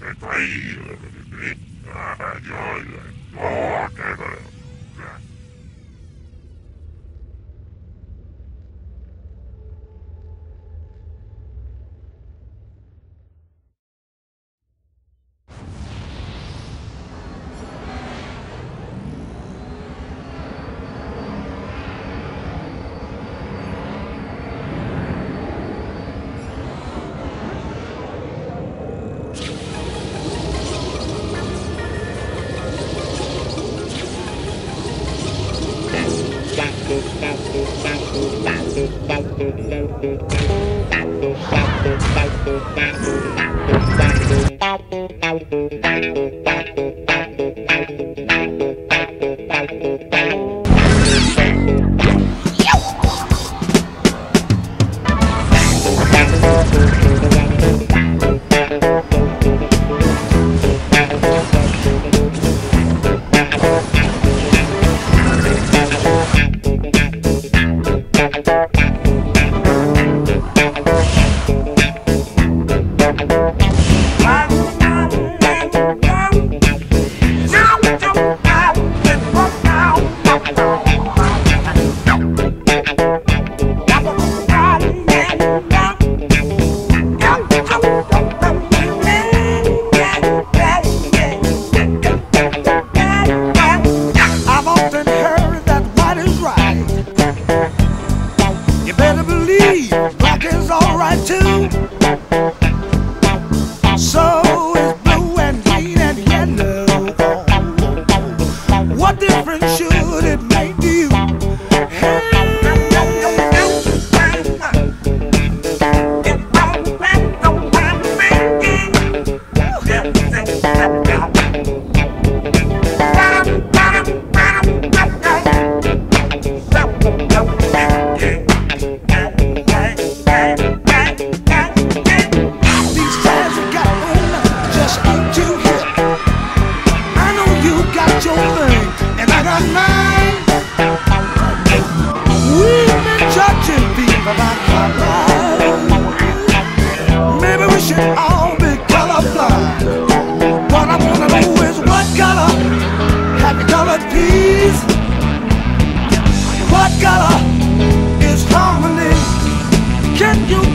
Happy Green, and you're the dog ever. Hey.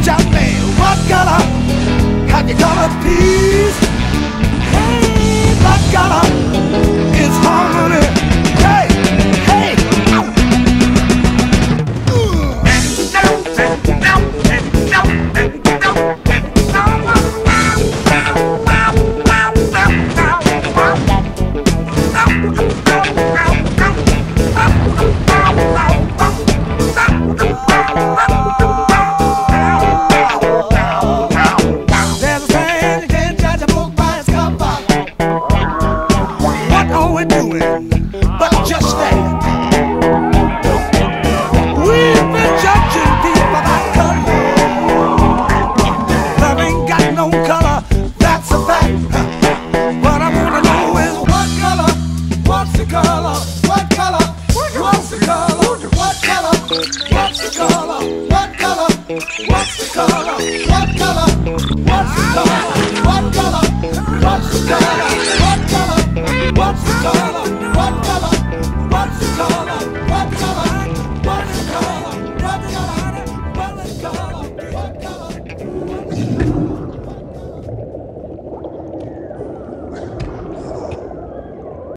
Tell me what color can you color peas? Hey, what color? we're doing, but just that. We've been judging people by color. Love ain't got no color, that's a fact. What I wanna know is what color, what's the color, what color, what's the color, what color, what's the color, what color, what's the color, what color, what's the color, what color, what's the color. What's going